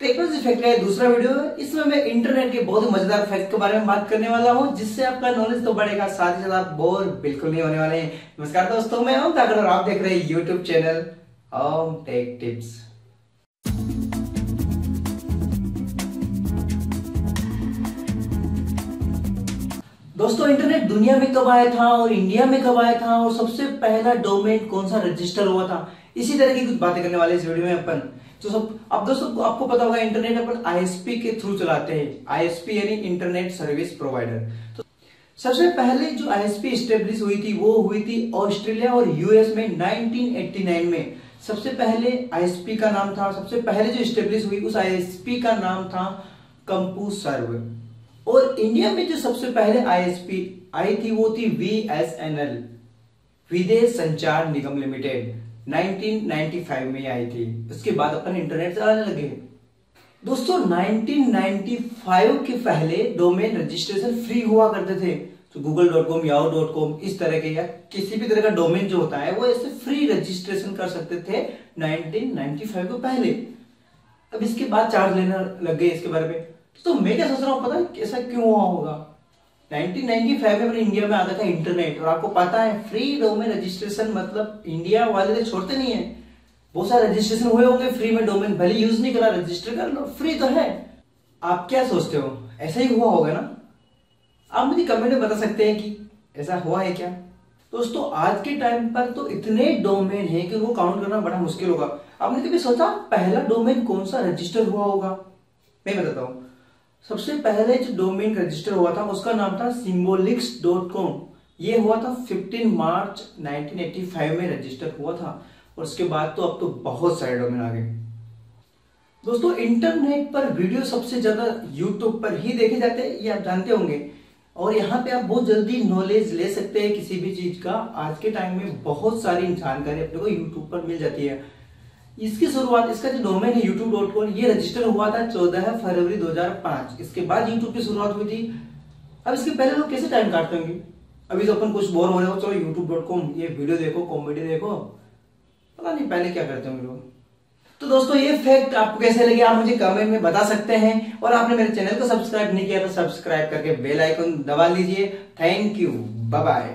Technology fact का दूसरा video है। इसमें मैं इंटरनेट के बहुत ही मज़ेदार फैक्ट के बारे में बात करने वाला हूँ, जिससे आपका नॉलेज तो बढ़ेगा, साथ ही साथ आप बोर बिल्कुल नहीं होने वाले नमस्कार दोस्तों, मैं ओम ताकर आप देख रहे हैं YouTube channel Om tech tips दोस्तों इंटरनेट दुनिया में कब आया था और इंडिया में कब आया था और सबसे पहला डोमेन कौन सा रजिस्टर हुआ था? इसी तरह की कुछ बातें करने वाले इस वीडियो में अपन। तो सब, अब दोस्तों आपको पता होगा इंटरनेट अपन आईएसपी के थ्रू चलाते हैं। आईएसपी यानी इंटरनेट सर्विस प्रोवाइडर। तो सबसे पहले जो आईएसपी स्टेब्लिश हुई थी, वो हुई थी ऑस्ट्रेलिया और यूएस में 1989 में। सबसे पहले आईएसपी का नाम था, सबसे पहले जो स्टेब्लिश हुई, उस आईएसपी का नाम था कंपू सर्व और इंडिया में जो सबसे पहले आईएसपी आई थी, वो थी वी विदेश संचार निगम लिमिटेड। 1995 में आई थी। उसके बाद अपन इंटरनेट चलाने लगे। दोस्तों 1995 के पहले डोमेन रजिस्ट्रेशन फ्री हुआ करते थे। तो Google dot com Yahoo dot com इस तरह के या किसी भी तरह का डोमेन जो होता है, वो ऐसे फ्री रजिस्ट्रेशन कर सकते थे 1995 को पहले। अब इसके बाद चार्ज लेना लग गए इसके बारे में। तो मैं क्या सोच रहा हूँ, पता है ऐसा क्यों हुआ होगा? 1995 में इंडिया में आता था इंटरनेट। और आपको पता है फ्री डोमेन रजिस्ट्रेशन मतलब इंडिया वाले तो छोड़ते नहीं है। बहुत सारे रजिस्ट्रेशन हुए होंगे फ्री में डोमेन भले यूज़ नहीं करा रजिस्टर कर लो फ्री तो है। आप क्या सोचते हो? ऐसा ही हुआ होगा ना? आप मुझे कमेंट में बता सकते हैं कि ऐसा हुआ है क्या? दोस्तों, आज के टाइम पर तो इतने डोमेन है कि उनको काउंट करना बड़ा मुश्किल होगा। आपने कभी सोचा, पहला डोमेन कौन सा रजिस्टर हुआ होगा? मैं बताता हूँ। सबसे पहले जो डोमेन रजिस्टर हुआ था, उसका नाम था सिम्बोलिक्स डॉट कॉम ये हुआ था 15 मार्च 1985 में रजिस्टर हुआ था। और उसके बाद तो अब तो बहुत सारे डोमेन आ गए। दोस्तों इंटरनेट पर वीडियो सबसे ज़्यादा यूट्यूब पर ही देखे जाते हैं, ये आप जानते होंगे। और यहाँ पे आप बहुत जल्दी नॉलेज ले सकते हैं किसी भी चीज़ का। आज के टाइम में बहुत सारी जानकारी अपने को यूट्यूब पर मिल जाती है। इसकी शुरुआत, इसका जो डोमेन है यूट्यूब डॉट कॉम ये रजिस्टर हुआ था चौदह फरवरी 2005 इसके बाद यूट्यूब की शुरुआत हुई थी। अब इसके पहले लोग कैसे टाइम काटते होंगे? अभी तो अपन कुछ बोर हो रहे हो चलो यूट्यूब डॉट कॉम ये वीडियो देखो कॉमेडी देखो। पता नहीं पहले क्या करते होंगे लोग। तो दोस्तों, ये फैक्ट आपको कैसे लगे, आप मुझे कमेंट में बता सकते हैं। और आपने मेरे चैनल को सब्सक्राइब नहीं किया तो सब्सक्राइब करके बेल आइकन दबा लीजिए। Thank you bye